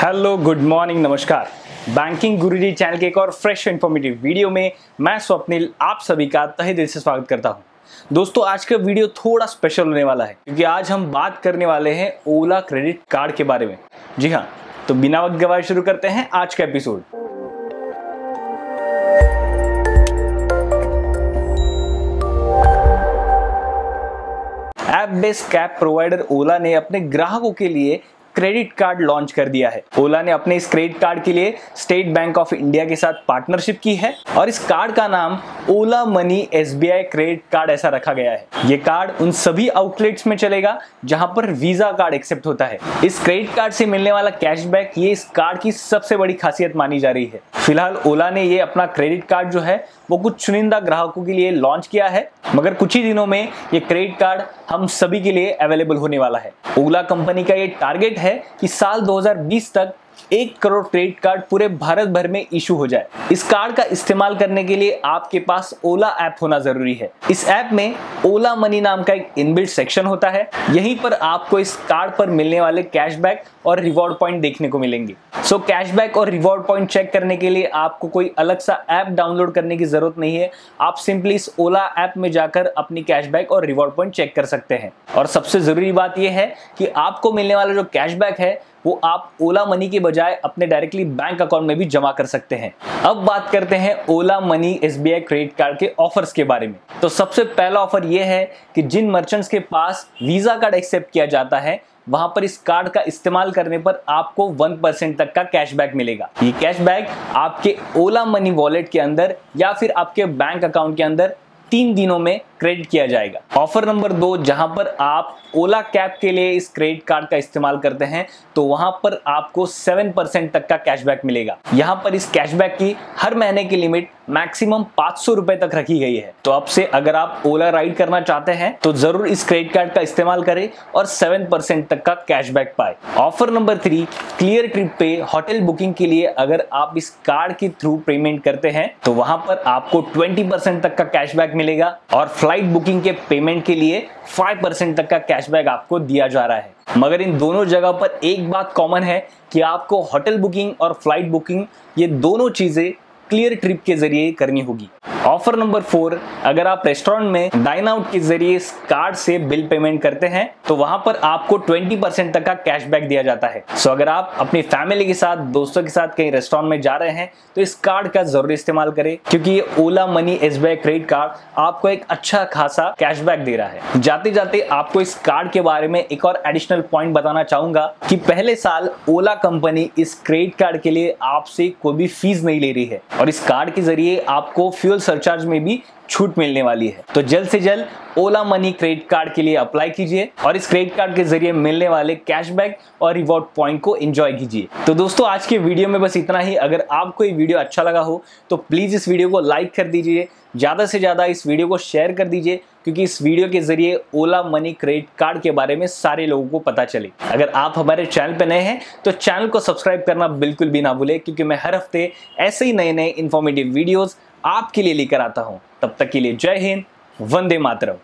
Hello good morning नमस्कार। Banking Guruji channel के एक और फ्रेश इन्फॉर्मेटिव वीडियो में मैं स्वप्निल, आप सभी का तहे दिल से स्वागत करता हूँ। दोस्तों, आज का वीडियो थोड़ा स्पेशल होने वाला है, क्योंकि आज हम बात करने वाले हैं ओला क्रेडिट कार्ड के बारे में। जी हाँ तो बिना वक्त गवाए शुरू करते हैं आज का episode app based cab provider Ola ने अपने ग्राहकों के लिए क्रेडिट कार्ड लॉन्च कर दिया है। ओला ने अपने इस क्रेडिट कार्ड के लिए स्टेट बैंक ऑफ़ इंडिया के साथ पार्टनरशिप की है और इस कार्ड का नाम Ola money SBI credit card ऐसा रखा गया है। ये कार्ड उन सभी आउटलेट्स में चलेगा जहाँ पर वीज़ा कार्ड एक्सेप्ट होता है। इस क्रेडिट कार्ड से मिलने वाला कैशबैक, ये इस कार्ड की सबसे बड़ी खासियत मानी जा रही है। फ़िलहाल ओला ने ये अपना क्रेडिट कार्ड जो है, वो कुछ चुनिंदा ग्राहकों के लिए लॉन्च किया है, मगर कुछ ही दिनों में ये क्रेडिट कार्ड हम सभी के लिए अवेलेबल होने वाला है। ओला कंपनी का ये टारगेट है कि साल 2020 तक एक करोड़ क्रेडिट कार्ड पूरे भारत भर में इशू हो जाए। इस कार्ड का इस्तेमाल करने के लिए आपके पास ओला ऐप होना ज़रूरी है। इस ऐप में ओला मनी नाम का एक इनबिल्ट सेक्शन होता है। यहीं पर आपको इस कार्ड पर मिलने वाले कैशबैक और रिवॉर्ड पॉइंट देखने को मिलेंगे। सो so, कैशबैक और रिवॉर्ड पॉइंट चेक करने के लिए आपको कोई अलग सा ऐप डाउनलोड करने की ज़रूरत नहीं है। आप सिंपली इस ओला ऐप में जाकर अपनी कैशबैक और रिवॉर्ड पॉइंट चेक कर सकते हैं। और सबसे ज़रूरी बात यह है कि आपको मिलने वाला जो कैशबैक है वो आप ओला मनी के बजाय अपने डायरेक्टली बैंक अकाउंट में भी जमा कर सकते हैं। अब बात करते हैं Ola money SBI credit card के ऑफर्स के बारे में। तो सबसे पहला ऑफ़र ये है कि जिन मर्चेंट्स के पास वीज़ा कार्ड एक्सेप्ट किया जाता है, वहाँ पर इस कार्ड का इस्तेमाल करने पर आपको वन परसेंट तक का कैशबैक मिलेगा। ये कैशबैक आपके ओला मनी वॉलेट के अंदर या फिर आपके बैंक अकाउंट के अंदर तीन दिनों में क्रेडिट किया जाएगा। ऑफ़र नंबर दो, जहाँ पर आप ओला कैब के लिए इस क्रेडिट कार्ड का इस्तेमाल करते हैं तो वहाँ पर आपको सेवन परसेंट तक का कैशबैक मिलेगा। यहाँ पर इस कैशबैक की हर महीने की लिमिट मैक्सिमम पाँच सौ रुपए तक रखी गई है। तो अब से अगर आप ओला राइड करना चाहते हैं तो ज़रूर इस क्रेडिट कार्ड का इस्तेमाल करें और सेवन परसेंट तक का कैशबैक पाए। Offer number three, clear trip पे होटल बुकिंग के लिए अगर आप इस कार्ड के थ्रू पेमेंट करते हैं तो वहाँ पर आपको ट्वेंटी तक का कैशबैक मिलेगा और फ़्लाइट बुकिंग के पेमेंट के लिए 5 परसेंट तक का कैशबैक आपको दिया जा रहा है। मगर इन दोनों जगह पर एक बात कॉमन है कि आपको होटल बुकिंग और फ़्लाइट बुकिंग ये दोनों चीज़ें क्लियर ट्रिप के ज़रिए करनी होगी। ऑफ़र नंबर फोर अगर आप रेस्टोरेंट में डाइन आउट के ज़रिए कार्ड से बिल पेमेंट करते हैं तो वहाँ पर आपको 20 परसेंट तक का कैशबैक दिया जाता है। सो so, अगर आप अपनी फैमिली के साथ दोस्तों के साथ कहीं रेस्टोरेंट में जा रहे हैं तो इस कार्ड का ज़रूर इस्तेमाल करें क्योंकि ये Ola money S credit card आपको एक अच्छा खासा कैशबैक दे रहा है। जाते जाते आपको इस कार्ड के बारे में एक और एडिशनल पॉइंट बताना चाहूँगा कि पहले साल ओला कंपनी इस क्रेडिट कार्ड के लिए आपसे कोई भी फ़ीस नहीं ले रही है। और इस कार्ड के ज़रिए आपको फ्यूल सरचार्ज में भी छूट मिलने वाली है। तो जल्द से जल्द ओला मनी क्रेडिट कार्ड के लिए अप्लाई कीजिए और इस क्रेडिट कार्ड के ज़रिए मिलने वाले कैशबैक और रिवॉर्ड पॉइंट को एंजॉय कीजिए। तो दोस्तों, आज के वीडियो में बस इतना ही। अगर आपको ये वीडियो अच्छा लगा हो तो प्लीज़ इस वीडियो को लाइक कर दीजिए। ज़्यादा से ज़्यादा इस वीडियो को शेयर कर दीजिए, क्योंकि इस वीडियो के ज़रिए ओला मनी क्रेडिट कार्ड के बारे में सारे लोगों को पता चले। अगर आप हमारे चैनल पर नए हैं तो चैनल को सब्सक्राइब करना बिल्कुल भी ना भूले, क्योंकि मैं हर हफ़्ते ऐसे ही नए नए इन्फॉर्मेटिव वीडियोज़ आपके लिए लेकर आता हूँ। तब तक के लिए जय हिंद वंदे मातरम।